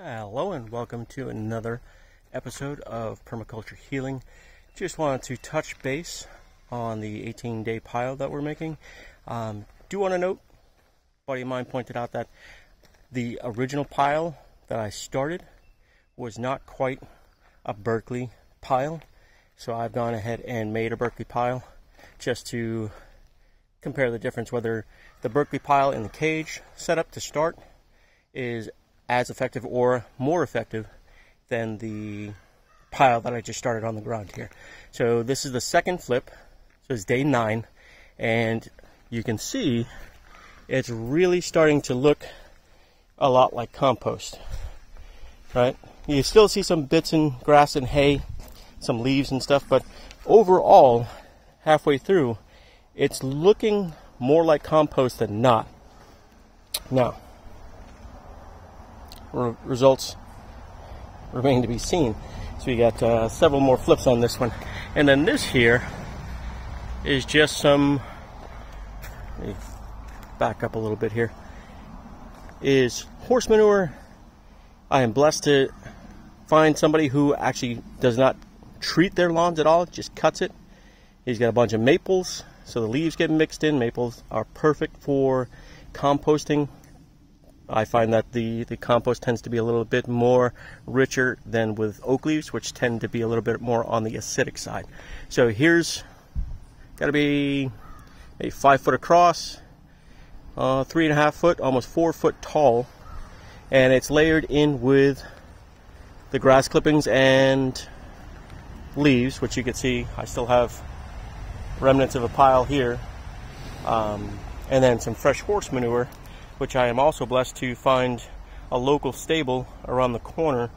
Hello and welcome to another episode of Permaculture Healing. Just wanted to touch base on the 18 day pile that we're making. Um, do want to note, buddy of mine pointed out that the original pile that I started was not quite a Berkeley pile. So I've gone ahead and made a Berkeley pile just to compare the difference whether the Berkeley pile in the cage setup to start is as effective or more effective than the pile that I just started on the ground here. So this is the second flip. So it's day nine and you can see it's really starting to look a lot like compost, right? You still see some bits and grass and hay, some leaves and stuff, but overall, halfway through, it's looking more like compost than not. Now, re- results remain to be seen. So we got uh, several more flips on this one. And then this here is just some, back up a little bit here, is horse manure. I am blessed to find somebody who actually does not treat their lawns at all, just cuts it. He's got a bunch of maples, so the leaves get mixed in. Maples are perfect for composting I find that the, the compost tends to be a little bit more richer than with oak leaves, which tend to be a little bit more on the acidic side. So here's got to be a five foot across, uh, three and a half foot, almost four foot tall, and it's layered in with the grass clippings and leaves, which you can see I still have remnants of a pile here, um, and then some fresh horse manure which I am also blessed to find a local stable around the corner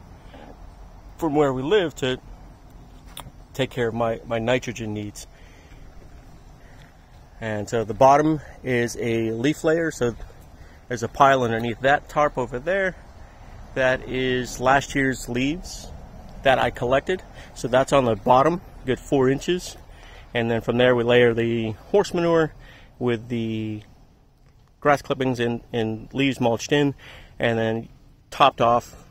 from where we live to take care of my, my nitrogen needs. And so the bottom is a leaf layer, so there's a pile underneath that tarp over there. That is last year's leaves that I collected. So that's on the bottom, good four inches. And then from there we layer the horse manure with the grass clippings and, and leaves mulched in, and then topped off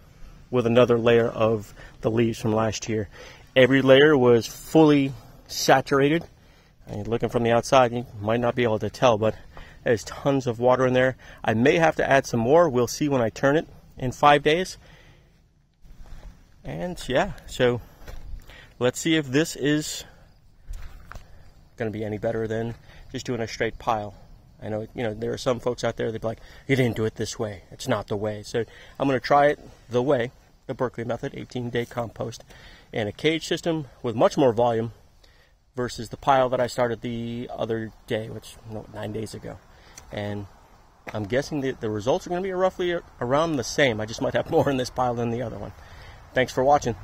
with another layer of the leaves from last year. Every layer was fully saturated. And looking from the outside, you might not be able to tell, but there's tons of water in there. I may have to add some more. We'll see when I turn it in five days. And yeah, so let's see if this is going to be any better than just doing a straight pile. I know, you know, there are some folks out there that be like, you didn't do it this way. It's not the way. So I'm going to try it the way, the Berkeley method, 18 day compost, and a cage system with much more volume versus the pile that I started the other day, which no, nine days ago. And I'm guessing that the results are going to be roughly around the same. I just might have more in this pile than the other one. Thanks for watching.